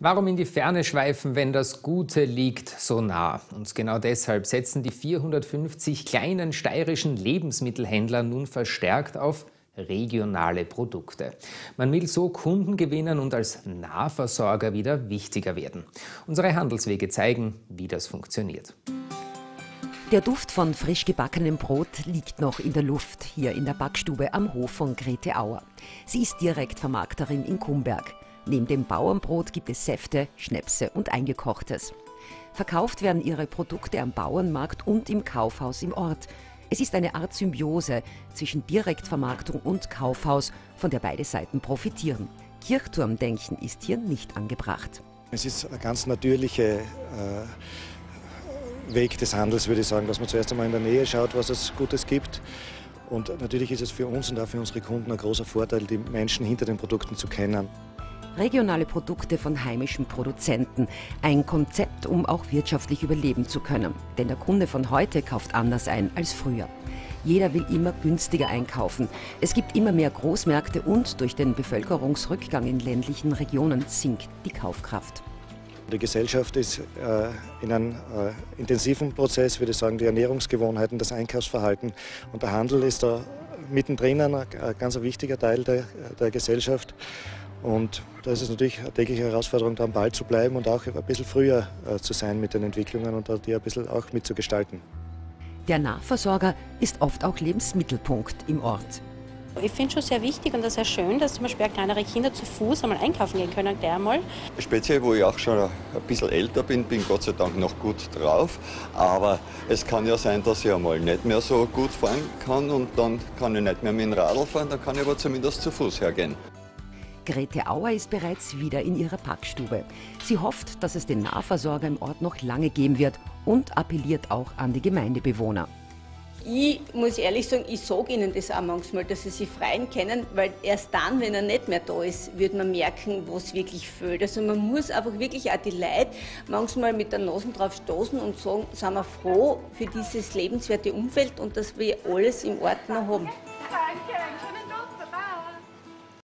Warum in die Ferne schweifen, wenn das Gute liegt so nah? Und genau deshalb setzen die 450 kleinen steirischen Lebensmittelhändler nun verstärkt auf regionale Produkte. Man will so Kunden gewinnen und als Nahversorger wieder wichtiger werden. Unsere Handelswege zeigen, wie das funktioniert. Der Duft von frisch gebackenem Brot liegt noch in der Luft hier in der Backstube am Hof von Grete Auer. Sie ist Direktvermarkterin in Kumberg. Neben dem Bauernbrot gibt es Säfte, Schnäpse und Eingekochtes. Verkauft werden ihre Produkte am Bauernmarkt und im Kaufhaus im Ort. Es ist eine Art Symbiose zwischen Direktvermarktung und Kaufhaus, von der beide Seiten profitieren. Kirchturmdenken ist hier nicht angebracht. Es ist ein ganz natürlicher äh, Weg des Handels, würde ich sagen, dass man zuerst einmal in der Nähe schaut, was es Gutes gibt. Und natürlich ist es für uns und auch für unsere Kunden ein großer Vorteil, die Menschen hinter den Produkten zu kennen. Regionale Produkte von heimischen Produzenten. Ein Konzept, um auch wirtschaftlich überleben zu können. Denn der Kunde von heute kauft anders ein als früher. Jeder will immer günstiger einkaufen. Es gibt immer mehr Großmärkte und durch den Bevölkerungsrückgang in ländlichen Regionen sinkt die Kaufkraft. Die Gesellschaft ist äh, in einem äh, intensiven Prozess, würde ich sagen, die Ernährungsgewohnheiten, das Einkaufsverhalten und der Handel ist da mittendrin ein, ein ganz wichtiger Teil der, der Gesellschaft. Und da ist es natürlich eine tägliche Herausforderung, da am Ball zu bleiben und auch ein bisschen früher äh, zu sein mit den Entwicklungen und die ein bisschen auch mitzugestalten. Der Nahversorger ist oft auch Lebensmittelpunkt im Ort. Ich finde schon sehr wichtig und sehr schön, dass zum Beispiel auch kleinere Kinder zu Fuß einmal einkaufen gehen können, der einmal. Speziell, wo ich auch schon ein bisschen älter bin, bin Gott sei Dank noch gut drauf. Aber es kann ja sein, dass ich einmal nicht mehr so gut fahren kann und dann kann ich nicht mehr mit dem Radl fahren, dann kann ich aber zumindest zu Fuß hergehen. Grete Auer ist bereits wieder in ihrer Packstube. Sie hofft, dass es den Nahversorger im Ort noch lange geben wird und appelliert auch an die Gemeindebewohner. Ich muss ehrlich sagen, ich sage Ihnen das auch manchmal, dass Sie sich freien können, weil erst dann, wenn er nicht mehr da ist, wird man merken, was wirklich fehlt. Also man muss einfach wirklich auch die Leute manchmal mit der Nase drauf stoßen und sagen, sind wir froh für dieses lebenswerte Umfeld und dass wir alles im Ort noch haben.